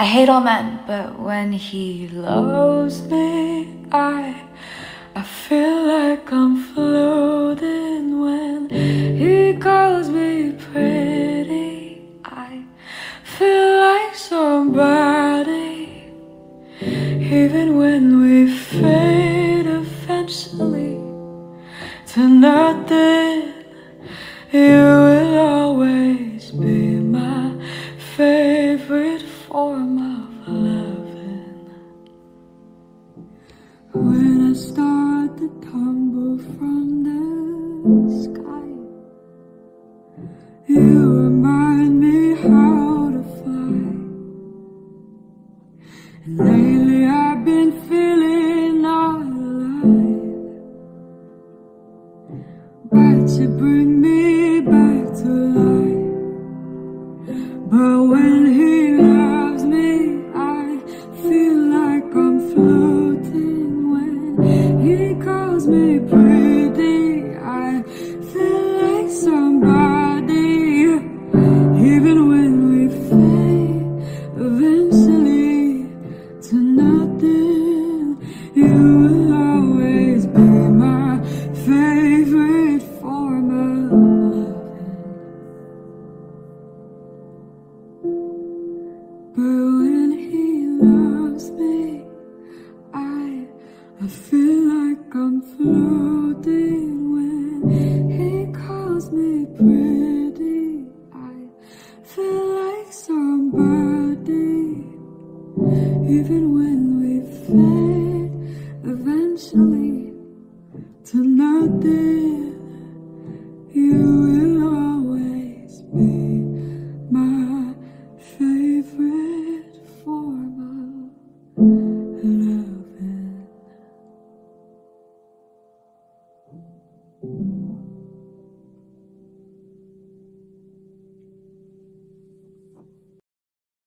I hate all men, but when he loves me, I I feel like I'm floating when he calls me pretty. I feel like somebody, even when we fade eventually to nothing. You form of loving. When I start to tumble from the sky, you remind me how to fly. And lately I've been feeling all alive. But you bring me me pretty, I feel like somebody. Even when we fade, eventually to nothing, you will always be my favorite form of loving. But when he loves me, I I feel I'm floating when he calls me pretty. I feel like somebody, even when loving.